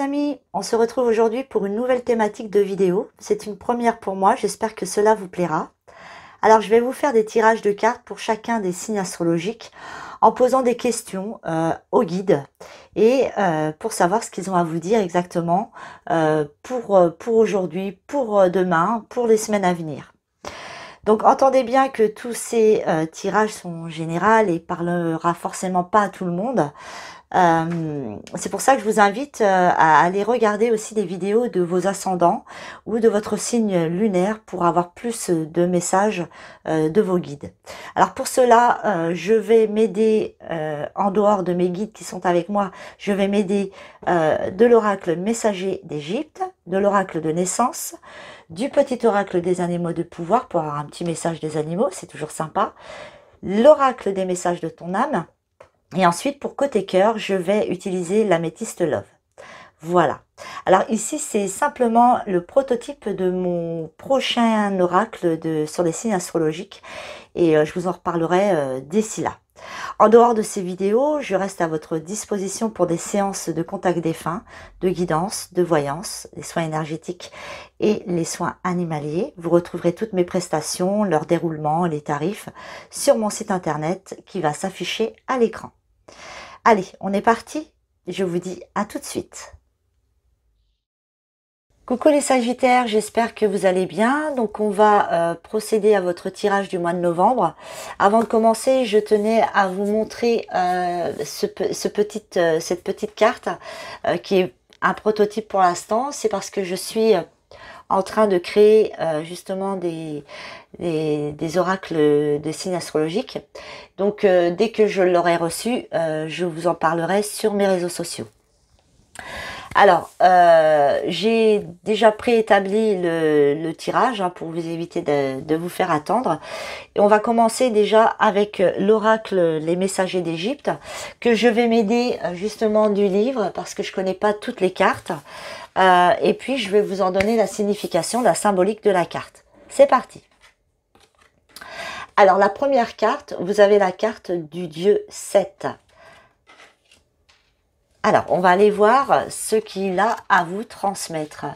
amis, on se retrouve aujourd'hui pour une nouvelle thématique de vidéo. C'est une première pour moi, j'espère que cela vous plaira. Alors je vais vous faire des tirages de cartes pour chacun des signes astrologiques en posant des questions euh, au guide et euh, pour savoir ce qu'ils ont à vous dire exactement euh, pour, pour aujourd'hui, pour demain, pour les semaines à venir. Donc entendez bien que tous ces tirages sont généraux et parlera forcément pas à tout le monde. Euh, c'est pour ça que je vous invite euh, à aller regarder aussi des vidéos de vos ascendants ou de votre signe lunaire pour avoir plus de messages euh, de vos guides. Alors pour cela, je vais m'aider en dehors de mes guides qui sont avec moi, je vais m'aider de l'oracle messager d'Égypte, de l'oracle de naissance, du petit oracle des animaux de pouvoir pour avoir un petit message des animaux, c'est toujours sympa, l'oracle des messages de ton âme, et ensuite, pour côté cœur, je vais utiliser l'améthyste love. Voilà. Alors ici, c'est simplement le prototype de mon prochain oracle de, sur les signes astrologiques. Et euh, je vous en reparlerai euh, d'ici là. En dehors de ces vidéos, je reste à votre disposition pour des séances de contact défunt, de guidance, de voyance, les soins énergétiques et les soins animaliers. Vous retrouverez toutes mes prestations, leur déroulement, les tarifs sur mon site internet qui va s'afficher à l'écran. Allez, on est parti. Je vous dis à tout de suite. Coucou les Sagittaires, j'espère que vous allez bien. Donc on va euh, procéder à votre tirage du mois de novembre. Avant de commencer, je tenais à vous montrer euh, euh, cette petite carte qui est un prototype pour l'instant. C'est parce que je suis en train de créer justement des, des, oracles de signes astrologiques. Donc dès que je l'aurai reçu, je vous en parlerai sur mes réseaux sociaux. Alors, euh, j'ai déjà préétabli le, tirage hein, pour vous éviter de, vous faire attendre. On va commencer déjà avec l'oracle Les Messagers d'Égypte, que je vais m'aider justement du livre parce que je connais pas toutes les cartes. et puis, je vais vous en donner la signification, la symbolique de la carte. C'est parti alors la première carte, vous avez la carte du dieu 7. Alors, on va aller voir ce qu'il a à vous transmettre.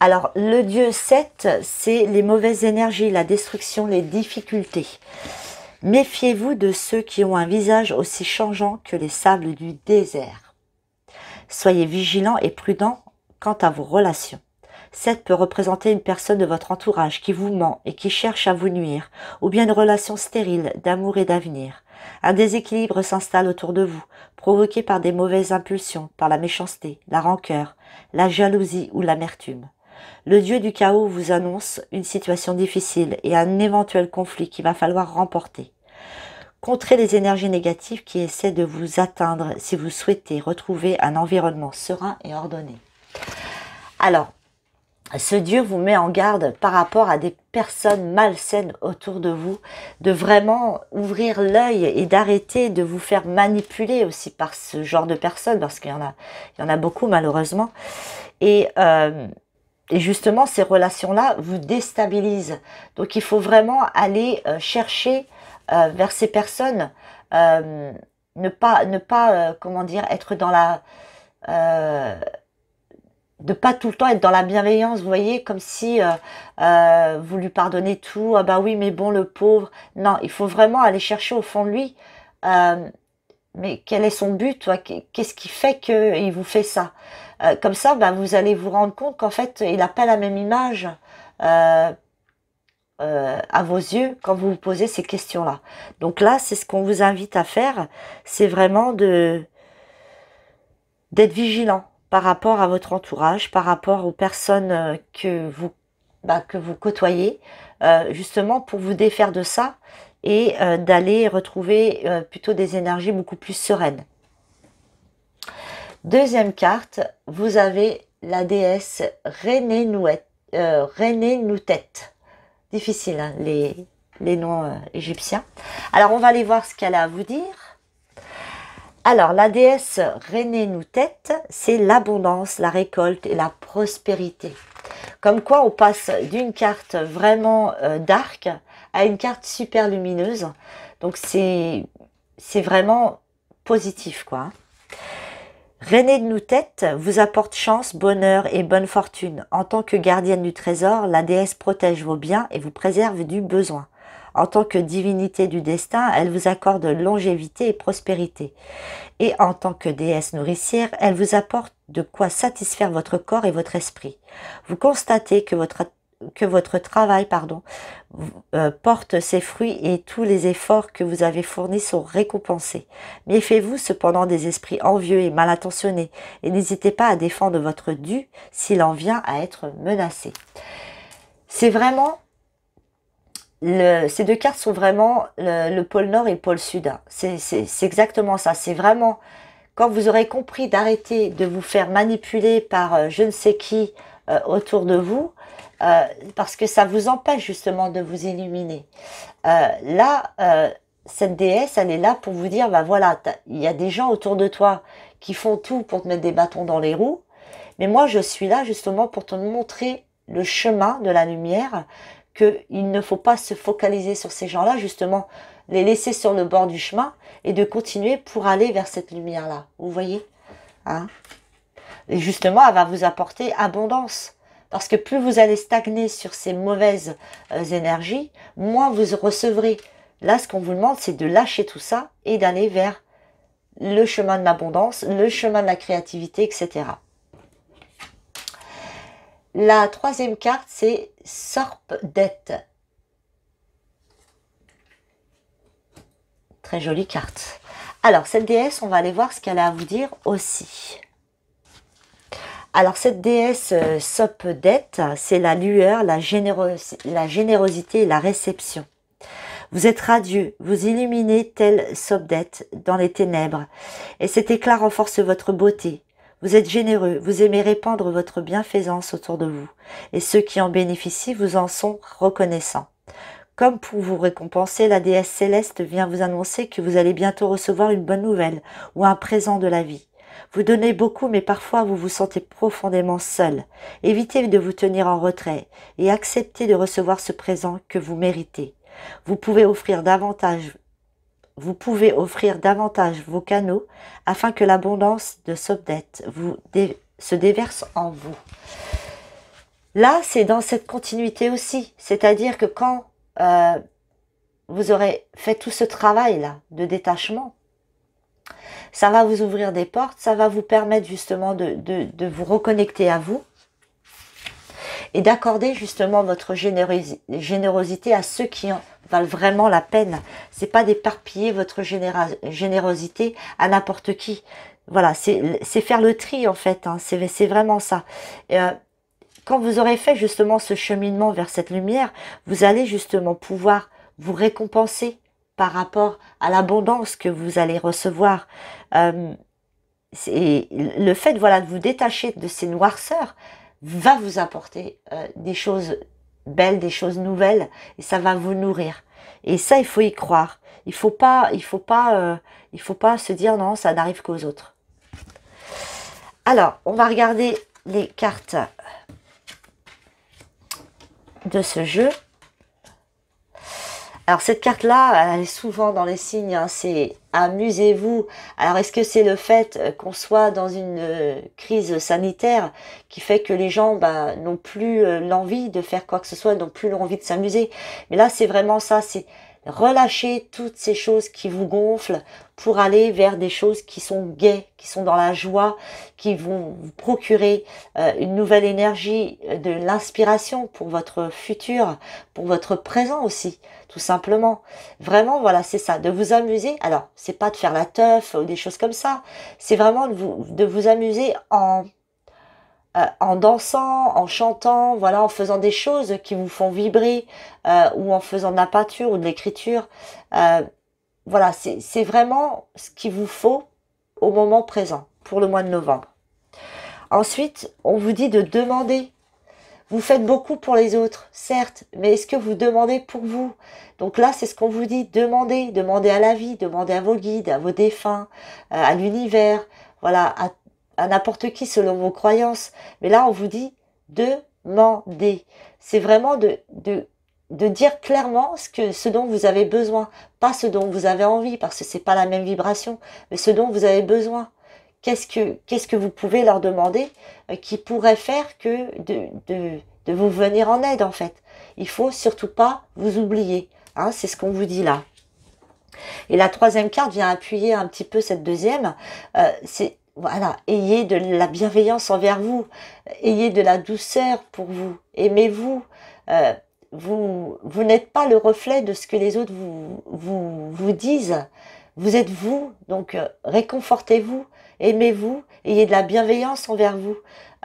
Alors, le dieu 7, c'est les mauvaises énergies, la destruction, les difficultés. Méfiez-vous de ceux qui ont un visage aussi changeant que les sables du désert. Soyez vigilants et prudents quant à vos relations. 7 peut représenter une personne de votre entourage qui vous ment et qui cherche à vous nuire, ou bien une relation stérile d'amour et d'avenir. Un déséquilibre s'installe autour de vous, provoqué par des mauvaises impulsions, par la méchanceté, la rancœur, la jalousie ou l'amertume. Le dieu du chaos vous annonce une situation difficile et un éventuel conflit qu'il va falloir remporter. Contrez les énergies négatives qui essaient de vous atteindre si vous souhaitez retrouver un environnement serein et ordonné. Alors, ce Dieu vous met en garde par rapport à des personnes malsaines autour de vous, de vraiment ouvrir l'œil et d'arrêter de vous faire manipuler aussi par ce genre de personnes, parce qu'il y en a, il y en a beaucoup malheureusement. Et, euh, et justement, ces relations-là vous déstabilisent. Donc, il faut vraiment aller euh, chercher euh, vers ces personnes, ne pas, ne pas, comment dire, être dans la de pas tout le temps être dans la bienveillance, vous voyez, comme si euh, euh, vous lui pardonnez tout, ah bah oui, mais bon, le pauvre. Non, il faut vraiment aller chercher au fond de lui, euh, mais quel est son but, qu'est-ce qui fait qu'il vous fait ça? Comme ça, bah, vous allez vous rendre compte qu'en fait, il n'a pas la même image à vos yeux quand vous vous posez ces questions-là. Donc là, c'est ce qu'on vous invite à faire, c'est vraiment de d'être vigilant par rapport à votre entourage, par rapport aux personnes euh, que vous, bah, que vous côtoyez, euh, justement pour vous défaire de ça et euh, d'aller retrouver plutôt des énergies beaucoup plus sereines. Deuxième carte, vous avez la déesse René Noutet. Difficile, hein, les noms égyptiens. Alors, on va aller voir ce qu'elle a à vous dire. Alors, la déesse René Noutet, c'est l'abondance, la récolte et la prospérité. Comme quoi, on passe d'une carte vraiment euh, dark à une carte super lumineuse. Donc, c'est vraiment positif, quoi. René de Noutette vous apporte chance, bonheur et bonne fortune. En tant que gardienne du trésor, la déesse protège vos biens et vous préserve du besoin. En tant que divinité du destin, elle vous accorde longévité et prospérité. Et en tant que déesse nourricière, elle vous apporte de quoi satisfaire votre corps et votre esprit. Vous constatez que votre travail pardon, euh, porte ses fruits et tous les efforts que vous avez fournis sont récompensés. Méfiez-vous cependant des esprits envieux et mal intentionnés et n'hésitez pas à défendre votre dû s'il en vient à être menacé. C'est vraiment ces deux cartes sont vraiment le, pôle nord et le pôle sud. Hein. C'est exactement ça. C'est vraiment quand vous aurez compris d'arrêter de vous faire manipuler par euh, je ne sais qui euh, autour de vous, euh, parce que ça vous empêche justement de vous illuminer. Là, cette déesse, elle est là pour vous dire, bah voilà, il y a des gens autour de toi qui font tout pour te mettre des bâtons dans les roues, mais moi je suis là justement pour te montrer le chemin de la lumière, qu'il ne faut pas se focaliser sur ces gens-là, justement, les laisser sur le bord du chemin et de continuer pour aller vers cette lumière-là. Vous voyez hein? Et justement, elle va vous apporter abondance. Parce que plus vous allez stagner sur ces mauvaises euh, énergies, moins vous recevrez. Là, ce qu'on vous demande, c'est de lâcher tout ça et d'aller vers le chemin de l'abondance, le chemin de la créativité, etc. La troisième carte, c'est Sorpdette. Très jolie carte. Alors, cette déesse, on va aller voir ce qu'elle a à vous dire aussi. Alors cette déesse euh, c'est la lueur, la, la générosité et la réception. Vous êtes radieux, vous illuminez tel Sopdette dans les ténèbres, et cet éclat renforce votre beauté. Vous êtes généreux, vous aimez répandre votre bienfaisance autour de vous, et ceux qui en bénéficient vous en sont reconnaissants. Comme pour vous récompenser, la déesse céleste vient vous annoncer que vous allez bientôt recevoir une bonne nouvelle ou un présent de la vie. Vous donnez beaucoup, mais parfois vous vous sentez profondément seul. Évitez de vous tenir en retrait et acceptez de recevoir ce présent que vous méritez. Vous pouvez offrir davantage vous pouvez offrir davantage vos canaux afin que l'abondance de Sobdette vous se déverse en vous. Là, c'est dans cette continuité aussi. C'est-à-dire que quand euh, vous aurez fait tout ce travail-là de détachement, ça va vous ouvrir des portes, ça va vous permettre justement de, de, vous reconnecter à vous et d'accorder justement votre générosité à ceux qui en valent vraiment la peine. C'est pas d'éparpiller votre générosité à n'importe qui. Voilà, c'est faire le tri en fait. Hein. C'est vraiment ça. Euh, quand vous aurez fait justement ce cheminement vers cette lumière, vous allez justement pouvoir vous récompenser par rapport à l'abondance que vous allez recevoir. Euh, le fait voilà, de vous détacher de ces noirceurs va vous apporter euh, des choses belles, des choses nouvelles, et ça va vous nourrir. Et ça, il faut y croire. Il faut pas, il faut pas, euh, il faut pas se dire non, ça n'arrive qu'aux autres. Alors, on va regarder les cartes de ce jeu. Alors cette carte-là, elle est souvent dans les signes, hein, c'est amusez-vous. Alors est-ce que c'est le fait euh, qu'on soit dans une euh, crise sanitaire qui fait que les gens bah, n'ont plus euh, l'envie de faire quoi que ce soit, n'ont plus l'envie de s'amuser? Mais là c'est vraiment ça, c'est relâcher toutes ces choses qui vous gonflent pour aller vers des choses qui sont gaies, qui sont dans la joie, qui vont vous procurer une nouvelle énergie, de l'inspiration pour votre futur, pour votre présent aussi tout simplement. Vraiment, voilà, c'est ça, de vous amuser. Alors, c'est pas de faire la teuf ou des choses comme ça. C'est vraiment de vous, de vous amuser en, euh, en dansant, en chantant, voilà, en faisant des choses qui vous font vibrer euh, ou en faisant de la peinture ou de l'écriture. Euh, voilà, c'est vraiment ce qu'il vous faut au moment présent pour le mois de novembre. Ensuite, on vous dit de demander vous faites beaucoup pour les autres, certes, mais est-ce que vous demandez pour vous? Donc là, c'est ce qu'on vous dit, demandez, demandez à la vie, demandez à vos guides, à vos défunts, à l'univers, voilà, à, n'importe qui selon vos croyances. Mais là, on vous dit demandez. C'est vraiment de, de, dire clairement ce, que, ce dont vous avez besoin, pas ce dont vous avez envie, parce que c'est pas la même vibration, mais ce dont vous avez besoin. qu'est-ce que, qu'est-ce que vous pouvez leur demander euh, qui pourrait faire que de, vous venir en aide en fait? Il faut surtout pas vous oublier. Hein, c'est ce qu'on vous dit là. Et la troisième carte vient appuyer un petit peu cette deuxième. Euh, c'est voilà, ayez de la bienveillance envers vous, ayez de la douceur pour vous, aimez-vous. Euh, vous, vous n'êtes pas le reflet de ce que les autres vous, disent. Vous êtes vous, donc euh, réconfortez-vous, aimez-vous, ayez de la bienveillance envers vous.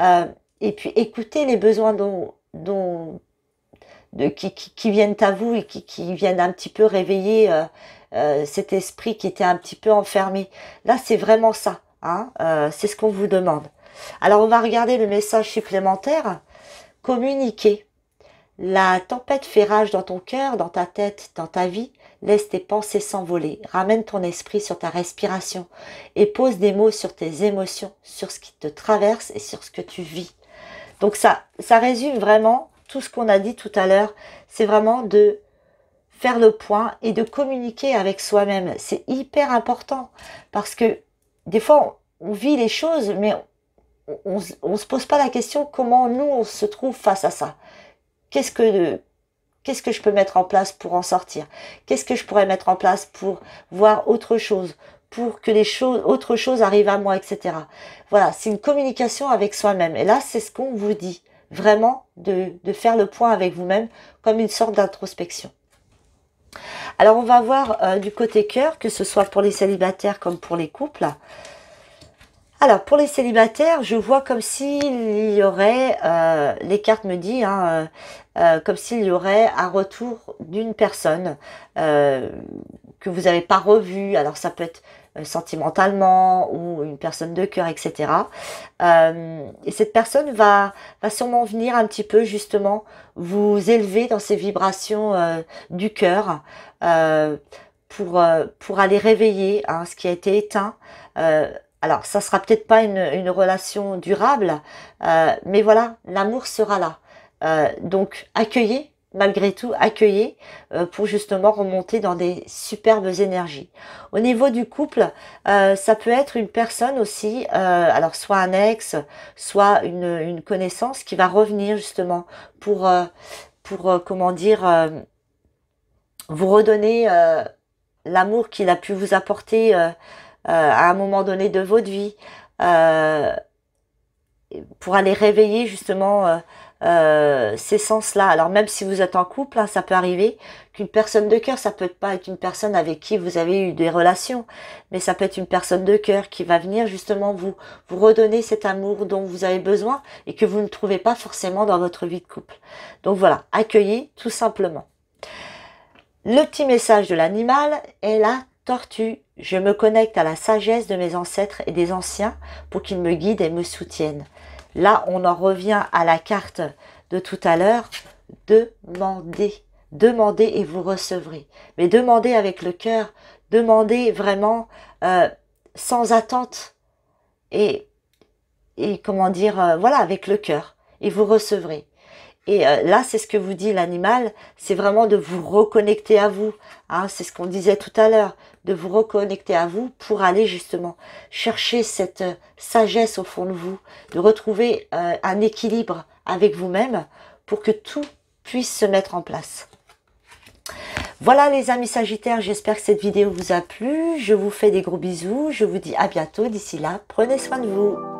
Euh, et puis écoutez les besoins de, qui, viennent à vous et qui, qui viennent un petit peu réveiller cet esprit qui était un petit peu enfermé. Là, c'est vraiment ça. Hein euh, c'est ce qu'on vous demande. Alors, on va regarder le message supplémentaire. Communiquer. La tempête fait rage dans ton cœur, dans ta tête, dans ta vie. Laisse tes pensées s'envoler. Ramène ton esprit sur ta respiration et pose des mots sur tes émotions, sur ce qui te traverse et sur ce que tu vis. Donc ça, ça résume vraiment tout ce qu'on a dit tout à l'heure. C'est vraiment de faire le point et de communiquer avec soi-même. C'est hyper important parce que des fois, on vit les choses, mais on ne se pose pas la question comment nous, on se trouve face à ça qu'est-ce que que je peux mettre en place pour en sortir? Qu'est-ce que je pourrais mettre en place pour voir autre chose pour que les choses, autre chose arrive à moi, etc. Voilà, c'est une communication avec soi-même. Et là, c'est ce qu'on vous dit, vraiment de, de faire le point avec vous-même comme une sorte d'introspection. Alors, on va voir euh, du côté cœur, que ce soit pour les célibataires comme pour les couples. Alors, pour les célibataires, je vois comme s'il y aurait, euh, les cartes me disent, hein, euh, comme s'il y aurait un retour d'une personne que vous n'avez pas revue. Alors, ça peut être sentimentalement ou une personne de cœur, etc. et cette personne va, va sûrement venir un petit peu justement vous élever dans ces vibrations du cœur pour, pour aller réveiller hein, ce qui a été éteint. Alors, ça sera peut-être pas une, relation durable, euh, mais voilà, l'amour sera là. Euh, donc, accueillez, malgré tout, accueillez euh, pour justement remonter dans des superbes énergies. Au niveau du couple, ça peut être une personne aussi, alors soit un ex, soit une, une, connaissance qui va revenir justement pour, pour comment dire, vous redonner l'amour qu'il a pu vous apporter euh, à un moment donné de votre vie, euh, pour aller réveiller justement euh, ces sens-là. Alors même si vous êtes en couple, hein, ça peut arriver qu'une personne de cœur, ça peut pas être une personne avec qui vous avez eu des relations, mais ça peut être une personne de cœur qui va venir justement vous vous redonner cet amour dont vous avez besoin et que vous ne trouvez pas forcément dans votre vie de couple. Donc voilà, accueillez tout simplement. Le petit message de l'animal est la tortue je me connecte à la sagesse de mes ancêtres et des anciens pour qu'ils me guident et me soutiennent. Là, on en revient à la carte de tout à l'heure. Demandez. Demandez et vous recevrez. Mais demandez avec le cœur. Demandez vraiment euh, sans attente. Et, et comment dire, euh, voilà, avec le cœur. Et vous recevrez. Et euh, là, c'est ce que vous dit l'animal, c'est vraiment de vous reconnecter à vous. Hein, c'est ce qu'on disait tout à l'heure, de vous reconnecter à vous pour aller justement chercher cette euh, sagesse au fond de vous, de retrouver euh, un équilibre avec vous-même pour que tout puisse se mettre en place. Voilà les amis sagittaires, j'espère que cette vidéo vous a plu. Je vous fais des gros bisous. Je vous dis à bientôt. D'ici là, prenez soin de vous.